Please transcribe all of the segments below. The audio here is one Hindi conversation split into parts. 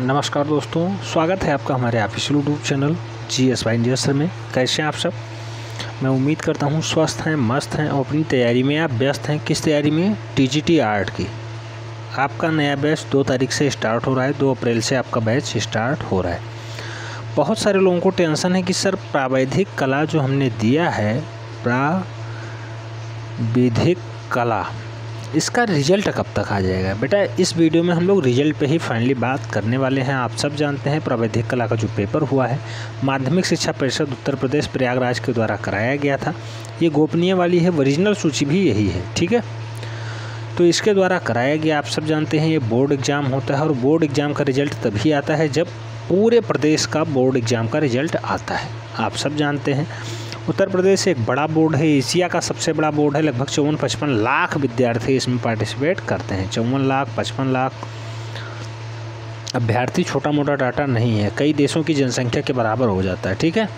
नमस्कार दोस्तों, स्वागत है आपका हमारे official YouTube channel G S Y इंजस्टर में। कैसे हैं आप सब? मैं उम्मीद करता हूँ स्वस्थ हैं, मस्त हैं और अपनी तैयारी में आप व्यस्त हैं। किस तैयारी में? टीजीटी आर्ट की। आपका नया बैच दो तारीख से स्टार्ट हो रहा है, दो अप्रैल से आपका बैच स्टार्ट हो रहा है। बहुत सारे लोगों को टेंशन है कि सर, प्रावैधिक कला जो हमने दिया है, प्राविधिक कला इसका रिज़ल्ट कब तक आ जाएगा? बेटा, इस वीडियो में हम लोग रिज़ल्ट पे ही फाइनली बात करने वाले हैं। आप सब जानते हैं, प्रावैधिक कला का जो पेपर हुआ है, माध्यमिक शिक्षा परिषद उत्तर प्रदेश प्रयागराज के द्वारा कराया गया था। ये गोपनीय वाली है, ओरिजिनल सूची भी यही है, ठीक है? तो इसके द्वारा कराया गया, आप सब जानते हैं, ये बोर्ड एग्ज़ाम होता है और बोर्ड एग्ज़ाम का रिज़ल्ट तभी आता है जब पूरे प्रदेश का बोर्ड एग्ज़ाम का रिज़ल्ट आता है। आप सब जानते हैं। उत्तर प्रदेश एक बड़ा बोर्ड है, एशिया का सबसे बड़ा बोर्ड है। लगभग चौवन पचपन लाख विद्यार्थी इसमें पार्टिसिपेट करते हैं। चौवन लाख, पचपन लाख अभ्यर्थी छोटा मोटा डाटा नहीं है। कई देशों की जनसंख्या के बराबर हो जाता है, ठीक है?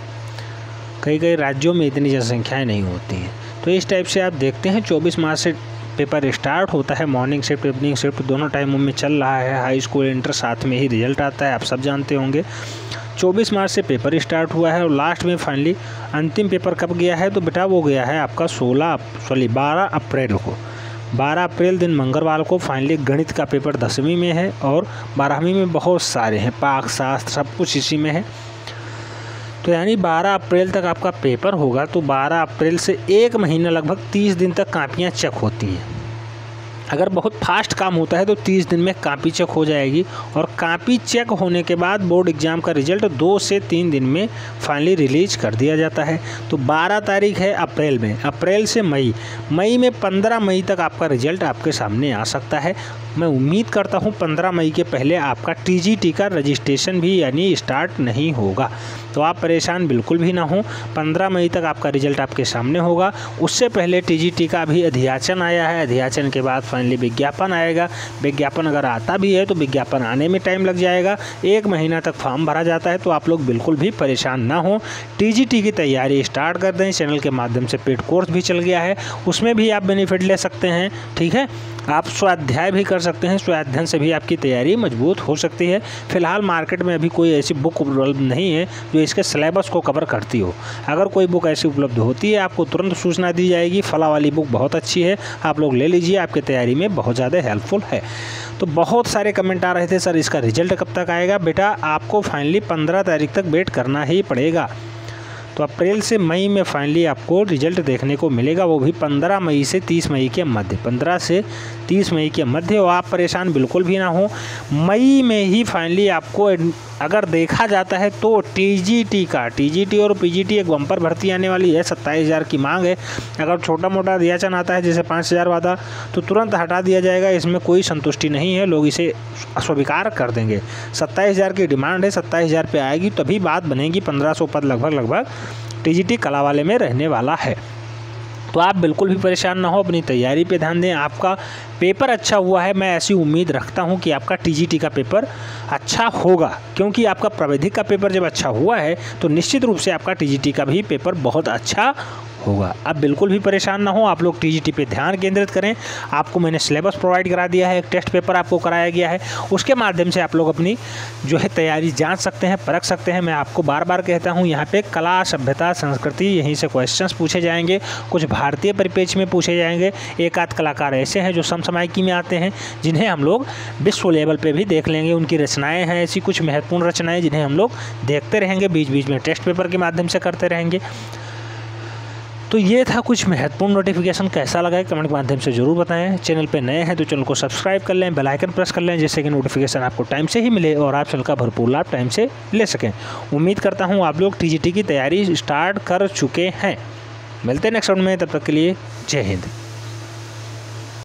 कई कई राज्यों में इतनी जनसंख्याएँ नहीं होती हैं। तो इस टाइप से आप देखते हैं, चौबीस मार्च से पेपर स्टार्ट होता है मॉर्निंग शिफ्ट इवनिंग शिफ्ट दोनों टाइमों में चल रहा है। हाई स्कूल इंटर साथ में ही रिज़ल्ट आता है, आप सब जानते होंगे। 24 मार्च से पेपर स्टार्ट हुआ है और लास्ट में फाइनली अंतिम पेपर कब गया है? तो बेटा वो गया है आपका 16 सॉरी 12 अप्रैल को। 12 अप्रैल दिन मंगलवार को फाइनली गणित का पेपर दसवीं में है और बारहवीं में बहुत सारे हैं, पाक, शास्त्र, सब कुछ इसी में है। तो यानी 12 अप्रैल तक आपका पेपर होगा तो 12 अप्रैल से एक महीना लगभग 30 दिन तक कापियाँ चेक होती हैं। अगर बहुत फास्ट काम होता है तो तीस दिन में कापी चेक हो जाएगी और कापी चेक होने के बाद बोर्ड एग्ज़ाम का रिज़ल्ट दो से तीन दिन में फाइनली रिलीज़ कर दिया जाता है। तो 12 तारीख है अप्रैल में। अप्रैल से मई। मई में 15 मई तक आपका रिज़ल्ट आपके सामने आ सकता है। मैं उम्मीद करता हूँ 15 मई के पहले आपका टीजीटी का रजिस्ट्रेशन भी यानी स्टार्ट नहीं होगा। तो आप परेशान बिल्कुल भी ना हो। 15 मई तक आपका रिज़ल्ट आपके सामने होगा। उससे पहले टीजीटी का भी अध्याचन आया है। अध्याचन के बाद फाइनली विज्ञापन आएगा। विज्ञापन अगर आता भी है तो विज्ञापन आने में टाइम लग जाएगा। एक महीना तक फॉर्म भरा जाता है तो आप लोग बिल्कुल भी परेशान ना हो। टीजीटी की तैयारी स्टार्ट कर दें। चैनल के माध्यम से पेड कोर्स भी चल गया है। उसमें भी आप बेनिफिट ले सकते हैं, ठीक है? आप स्वाध्याय भी कर सकते हैं। स्वाध्ययन से भी आपकी तैयारी मज़बूत हो सकती है। फ़िलहाल मार्केट में अभी कोई ऐसी बुक उपलब्ध नहीं है जो इसके सिलेबस को कवर करती हो। अगर कोई बुक ऐसी उपलब्ध होती है, आपको तुरंत सूचना दी जाएगी। फला वाली बुक बहुत अच्छी है। आप लोग ले लीजिए, आपकी तैयारी में बहुत ज़्यादा हेल्पफुल है। तो बहुत सारे कमेंट आ रहे थे, सर, इसका रिज़ल्ट कब तक आएगा? बेटा, आपको फाइनली पंद्रह तारीख तक वेट करना ही पड़ेगा। तो अप्रैल से मई में फाइनली आपको रिज़ल्ट देखने को मिलेगा, वो भी 15 मई से 30 मई के मध्य। 15 से 30 मई के मध्य और आप परेशान बिल्कुल भी ना हो। मई में ही फाइनली आपको अगर देखा जाता है तो टीजीटी का टीजीटी और पीजीटी एक बम्पर भर्ती आने वाली है, सत्ताईस हज़ार की मांग है। अगर छोटा मोटा रियाचन आता है, जैसे पाँच हज़ार वादा तो तुरंत हटा दिया जाएगा। इसमें कोई संतुष्टि नहीं है, लोग इसे अस्वीकार कर देंगे। सत्ताईस हज़ार की डिमांड है, सत्ताईस हज़ार पे आएगी, तभी बात बनेगी। पंद्रह सौ पद लगभग लगभग टीजीटी कला वाले में रहने वाला है। तो आप बिल्कुल भी परेशान ना हो, अपनी तैयारी पे ध्यान दें। आपका पेपर अच्छा हुआ है, मैं ऐसी उम्मीद रखता हूँ कि आपका टीजीटी का पेपर अच्छा होगा, क्योंकि आपका प्राविधिक का पेपर जब अच्छा हुआ है तो निश्चित रूप से आपका टीजीटी का भी पेपर बहुत अच्छा होगा। अब बिल्कुल भी परेशान ना हो, आप लोग टीजीटी पे ध्यान केंद्रित करें। आपको मैंने सिलेबस प्रोवाइड करा दिया है, एक टेस्ट पेपर आपको कराया गया है। उसके माध्यम से आप लोग अपनी जो है तैयारी जाँच सकते हैं, परख सकते हैं। मैं आपको बार बार कहता हूँ, यहाँ पे कला, सभ्यता, संस्कृति, यहीं से क्वेश्चंस पूछे जाएँगे। कुछ भारतीय परिपेक्ष में पूछे जाएँगे। एक आध कलाकार ऐसे हैं जो समसमायिकी में आते हैं, जिन्हें हम लोग विश्व लेवल पर भी देख लेंगे। उनकी रचनाएँ हैं, ऐसी कुछ महत्वपूर्ण रचनाएँ जिन्हें हम लोग देखते रहेंगे बीच बीच में टेस्ट पेपर के माध्यम से करते रहेंगे। तो ये था कुछ महत्वपूर्ण नोटिफिकेशन कैसा लगा है कमेंट के माध्यम से ज़रूर बताएँ। चैनल पे नए हैं तो चैनल को सब्सक्राइब कर लें बेल आइकन प्रेस कर लें, जिससे कि नोटिफिकेशन आपको टाइम से ही मिले और आप चैनल का भरपूर लाभ टाइम से ले सकें। उम्मीद करता हूँ आप लोग टीजीटी की तैयारी स्टार्ट कर चुके हैं। मिलते हैं नेक्स्ट राउंड में, तब तक के लिए जय हिंद।